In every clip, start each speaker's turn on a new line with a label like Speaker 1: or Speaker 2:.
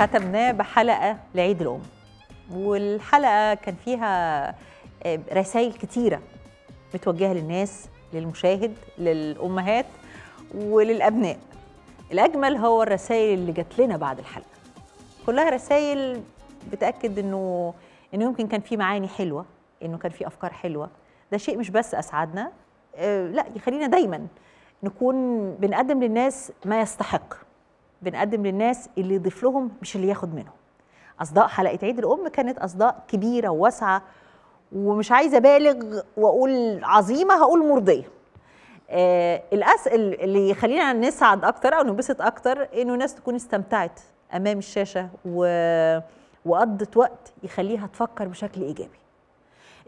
Speaker 1: ختمناه بحلقة لعيد الأم. والحلقة كان فيها رسائل كتيرة متوجهة للناس للمشاهد للأمهات وللأبناء. الأجمل هو الرسائل اللي جات لنا بعد الحلقة. كلها رسائل بتأكد إنه إنه يمكن كان في معاني حلوة إنه كان في أفكار حلوة. ده شيء مش بس أسعدنا آه، لا يخلينا دايما نكون بنقدم للناس ما يستحق. بنقدم للناس اللي يضيف لهم مش اللي ياخد منهم. أصداء حلقة عيد الأم كانت أصداء كبيرة وواسعة ومش عايزة أبالغ وأقول عظيمة هقول مرضية. آه الأس اللي يخلينا نسعد أكتر أو ننبسط أكتر إنه الناس تكون استمتعت أمام الشاشة و... وقضت وقت يخليها تفكر بشكل إيجابي.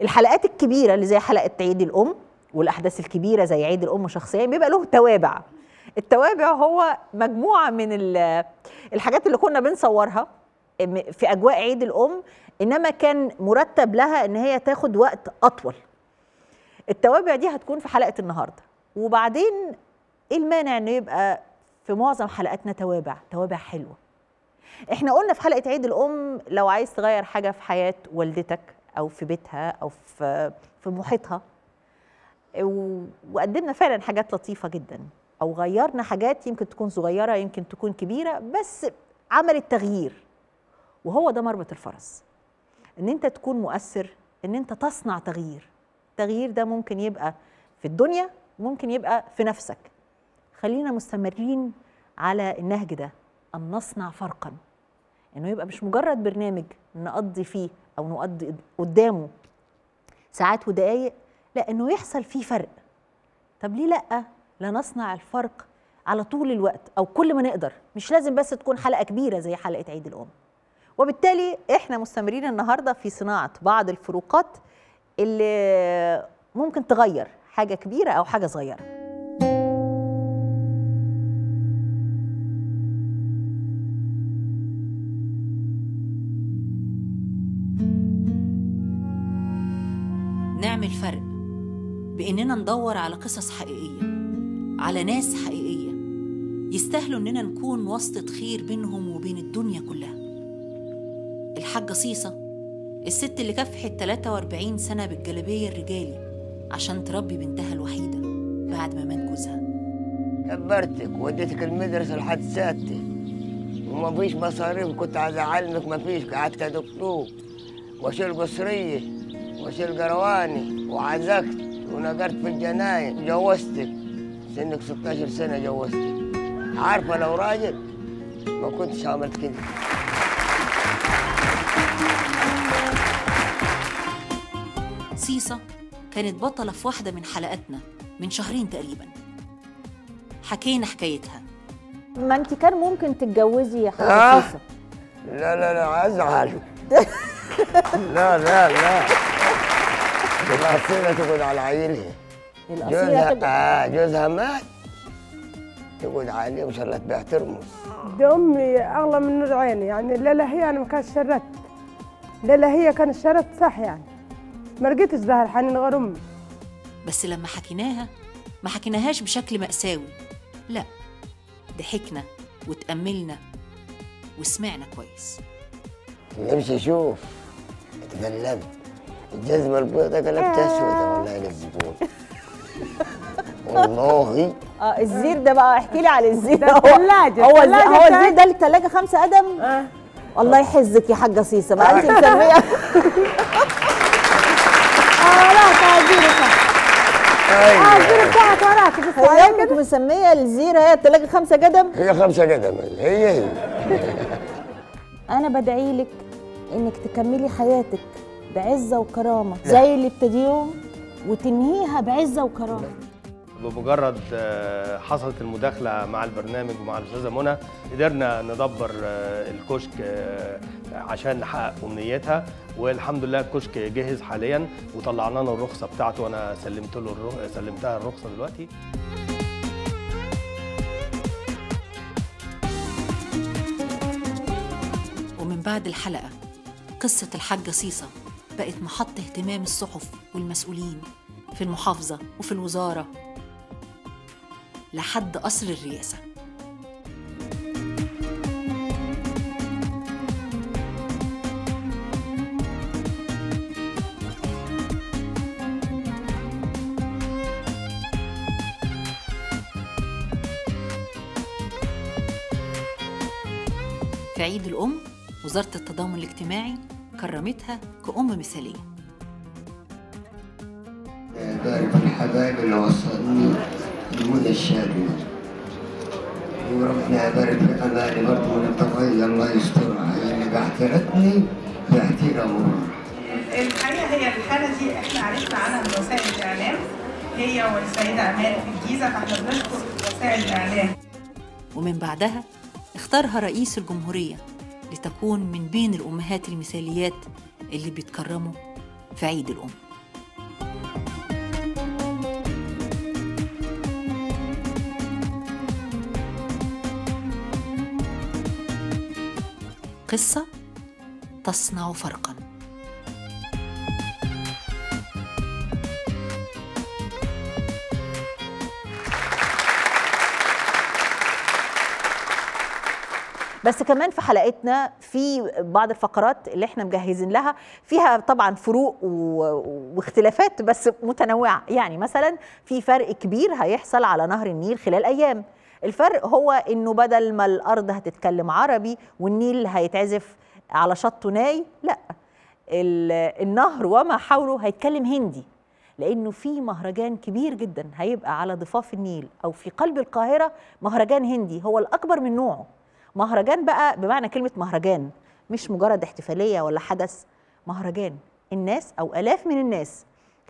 Speaker 1: الحلقات الكبيرة اللي زي حلقة عيد الأم والأحداث الكبيرة زي عيد الأم شخصيا بيبقى له توابع. التوابع هو مجموعة من ال- الحاجات اللي كنا بنصورها في أجواء عيد الأم إنما كان مرتب لها إن هي تاخد وقت أطول. التوابع دي هتكون في حلقة النهاردة. وبعدين إيه المانع إنه يبقى في معظم حلقاتنا توابع؟ توابع حلوة. إحنا قلنا في حلقة عيد الأم لو عايز تغير حاجة في حياة والدتك أو في بيتها أو في في محيطها وقدمنا فعلا حاجات لطيفة جدا. أو غيرنا حاجات يمكن تكون صغيرة يمكن تكون كبيرة بس عملت تغيير وهو ده مربط الفرس. إن أنت تكون مؤثر إن أنت تصنع تغيير. التغيير ده ممكن يبقى في الدنيا ممكن يبقى في نفسك. خلينا مستمرين على النهج ده أن نصنع فرقا. إنه يبقى مش مجرد برنامج نقضي فيه أو نقضي قدامه ساعات ودقايق لا إنه يحصل فيه فرق. طب ليه لأ؟ لا نصنع الفرق على طول الوقت أو كل ما نقدر. مش لازم بس تكون حلقة كبيرة زي حلقة عيد الأم. وبالتالي إحنا مستمرين النهارده في صناعة بعض الفروقات اللي ممكن تغير حاجة كبيرة أو حاجة صغيرة.
Speaker 2: نعمل فرق بإننا ندور على قصص حقيقية. على ناس حقيقية يستاهلوا إننا نكون واسطة خير بينهم وبين الدنيا كلها. الحاجة صيصة الست اللي كافحت 43 سنة بالجلابية الرجالي عشان تربي بنتها الوحيدة بعد ما مات جوزها.
Speaker 3: كبرتك وديتك المدرسة لحد سادتي وما فيش مصاريف كنت عايز أعلمك ما فيش. قعدت كدكتور وأشيل قصرية وأشيل قرواني وعزقت ونقرت في الجناين. وجوزتك سنك 16 سنة جوزتك عارفة لو راجل ما كنتش عملت كده.
Speaker 2: صيصة كانت بطلة في واحدة من حلقاتنا من شهرين تقريبا. حكينا حكايتها.
Speaker 1: ما انت كان ممكن تتجوزي يا
Speaker 3: آه.
Speaker 1: حضرتك
Speaker 3: لا لا لا أزعل. لا لا لا. الأصيلة تقعد على عيلها جوزها آه جوزها مات. تقعد عليه الله تبيع ترمس.
Speaker 4: دي امي أغلى من نور عيني يعني لا هي أنا ما كانت شرت. لا هي كانت شرت صح يعني. ما لقيتش ظهر حنين غير أمي.
Speaker 2: بس لما حكيناها ما حكيناهاش بشكل مأساوي. لا ضحكنا وتأملنا وسمعنا كويس.
Speaker 3: نمشي شوف. اتقلبت الجزمة البيضاء قلبتها اسودة والله للزبون والله.
Speaker 1: آه الزير ده بقى احكي لي على الزير.
Speaker 4: ده
Speaker 1: هو
Speaker 4: التلاجة،
Speaker 1: هو الزير
Speaker 4: التلاجة
Speaker 1: هو الزير ده الثلاجه خمسة قدم؟
Speaker 4: آه.
Speaker 1: الله يحزك يا حاجة صيصة بقى انت مسمية.
Speaker 4: آه لا تعذيرك آه
Speaker 3: أيوة.
Speaker 4: الزير بتاعك وراك
Speaker 1: هي أمك مسمية الزير هي الثلاجه خمسة قدم؟
Speaker 3: هي خمسة قدم هي هي.
Speaker 1: أنا بدعي لك إنك تكملي حياتك بعزة وكرامة زي اللي ابتديهم وتنهيها بعزة وكرامة.
Speaker 5: بمجرد آه، حصلت المداخلة مع البرنامج ومع الأستاذة منى قدرنا ندبر آه، الكشك آه، عشان نحقق أمنيتها والحمد لله الكشك جهز حاليا وطلعنا له الرخصة بتاعته وأنا سلمت له الرخ... سلمتها الرخصة دلوقتي.
Speaker 2: ومن بعد الحلقة قصة الحاجة صيصة. بقت محط اهتمام الصحف والمسؤولين في المحافظة وفي الوزارة لحد قصر الرئاسة. في عيد الأم وزارة التضامن الاجتماعي كرمتها كأم مثالية.
Speaker 3: بارك الحبايب اللي وصلني لمدى الشادية وربنا يبارك في أماني برضه من التقية الله يسترها اللي بيحترتني بيحترمه
Speaker 6: الحقيقة هي الحالة دي إحنا عرفنا عنها من وسائل الإعلام. هي والسيدة أمال في الجيزة فإحنا بنشكر وسائل الإعلام.
Speaker 2: ومن بعدها اختارها رئيس الجمهورية. لتكون من بين الأمهات المثاليات اللي بيتكرموا في عيد الأم. قصة تصنع فرقاً.
Speaker 1: بس كمان في حلقتنا في بعض الفقرات اللي إحنا مجهزين لها فيها طبعا فروق واختلافات بس متنوعة. يعني مثلا في فرق كبير هيحصل على نهر النيل خلال أيام. الفرق هو إنه بدل ما الأرض هتتكلم عربي والنيل هيتعزف على شط ناي لأ. ال- النهر وما حوله هيتكلم هندي لأنه في مهرجان كبير جدا هيبقى على ضفاف النيل أو في قلب القاهرة مهرجان هندي هو الأكبر من نوعه. مهرجان بقى بمعنى كلمة مهرجان مش مجرد احتفالية ولا حدث مهرجان. الناس أو آلاف من الناس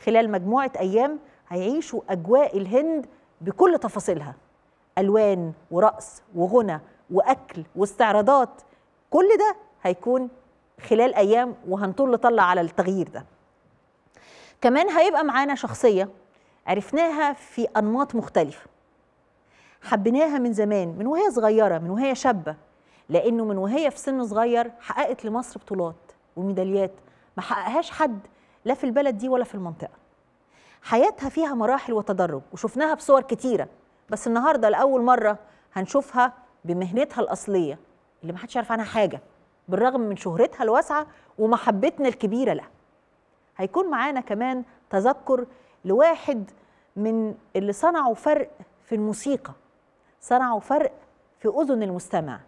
Speaker 1: خلال مجموعة أيام هيعيشوا أجواء الهند بكل تفاصيلها. ألوان ورقص وغنى وأكل واستعراضات كل ده هيكون خلال أيام وهنطل طلع على التغيير ده. كمان هيبقى معانا شخصية عرفناها في أنماط مختلفة. حبيناها من زمان من وهي صغيرة من وهي شابة. لأنه من وهي في سن صغير حققت لمصر بطولات وميداليات. ما حققهاش حد لا في البلد دي ولا في المنطقة. حياتها فيها مراحل وتدرج وشفناها بصور كتيرة. بس النهارده لأول مرة هنشوفها بمهنتها الأصلية اللي ما حدش يعرف عنها حاجة بالرغم من شهرتها الواسعة ومحبتنا الكبيرة لها. هيكون معانا كمان تذكر لواحد من اللي صنعوا فرق في الموسيقى. صنعوا فرق في أذن المستمع.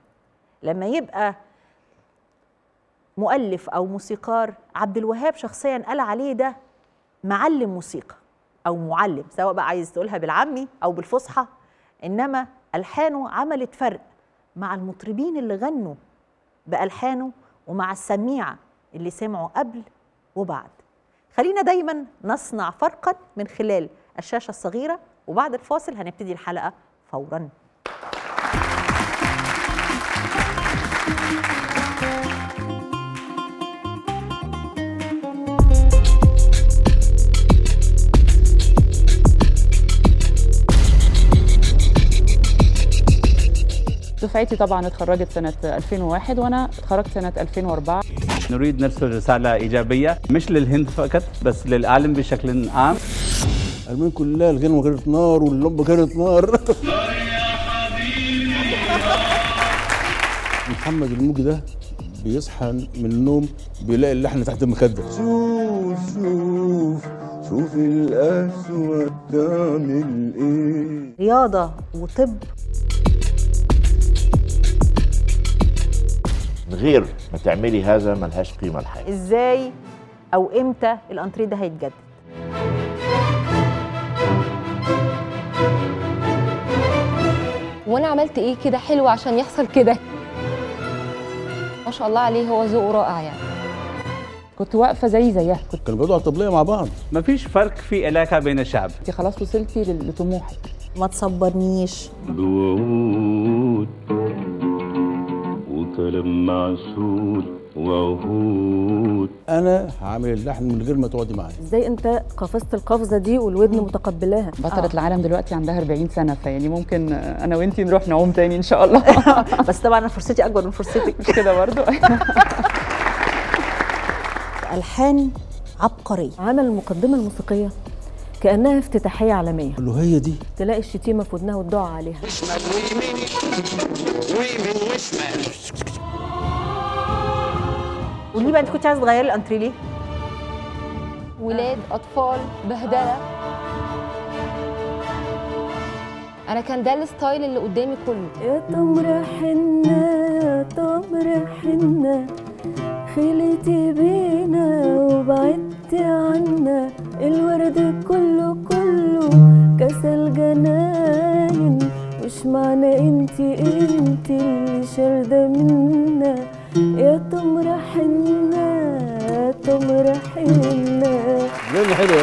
Speaker 1: لما يبقى مؤلف أو موسيقار عبد الوهاب شخصيا قال عليه ده معلم موسيقى أو معلم سواء بقى عايز تقولها بالعامي أو بالفصحى إنما ألحانه عملت فرق مع المطربين اللي غنوا بألحانه ومع السميعه اللي سمعوا قبل وبعد. خلينا دايما نصنع فرقا من خلال الشاشة الصغيرة وبعد الفاصل هنبتدي الحلقة فورا.
Speaker 7: دفعتي طبعا اتخرجت سنة 2001 وأنا اتخرجت سنة 2004
Speaker 8: نريد نرسل رسالة إيجابية مش للهند فقط بس للعالم بشكل عام.
Speaker 9: المهم كلها الغنوة كانت نار واللمبة كانت نار. محمد الموجي ده بيصحى من النوم بيلاقي اللحن تحت المخدة. شوف شوف شوف الأسود تعمل إيه
Speaker 1: رياضة وطب
Speaker 10: غير ما تعملي هذا ملهاش قيمة الحياة
Speaker 1: إزاي أو إمتى الأنتريه ده هيتجدد؟
Speaker 11: وأنا عملت إيه كده حلو عشان يحصل كده؟ ما شاء الله عليه هو ذوقه رائع يعني.
Speaker 7: كنت واقفة زي زيها. كنت
Speaker 9: كانوا بيقعدوا على الطبلية مع بعض؟
Speaker 8: مفيش فرق في علاقة بين الشعب.
Speaker 7: انت خلاص وصلتي لطموحك.
Speaker 1: ما تصبرنيش.
Speaker 12: وكلام معسول وعهود
Speaker 9: أنا هعمل اللحن من غير ما تقعدي معايا.
Speaker 13: إزاي أنت قفزت القفزة دي والودن متقبلاها؟
Speaker 7: بطلة العالم دلوقتي عندها 40 سنة فيعني ممكن أنا وأنتي نروح نعوم تاني إن شاء الله.
Speaker 1: بس طبعا أنا فرصتي أكبر من فرصتك.
Speaker 7: مش كده برضو.
Speaker 1: ألحان عبقريه
Speaker 13: عمل المقدمه الموسيقية. كأنها افتتاحية عالمية.
Speaker 9: قال له هي دي.
Speaker 13: تلاقي الشتيمة في ودنها والدعاء عليها.
Speaker 1: قولي بقى انت كنت عايزة تغيري الانتريه ليه؟
Speaker 11: ولاد أطفال بهدلة. أنا كان ده الستايل اللي قدامي كله.
Speaker 13: يا تمر حنة يا تمر حنة خليتي بينا وبعدتي な
Speaker 9: い
Speaker 1: で。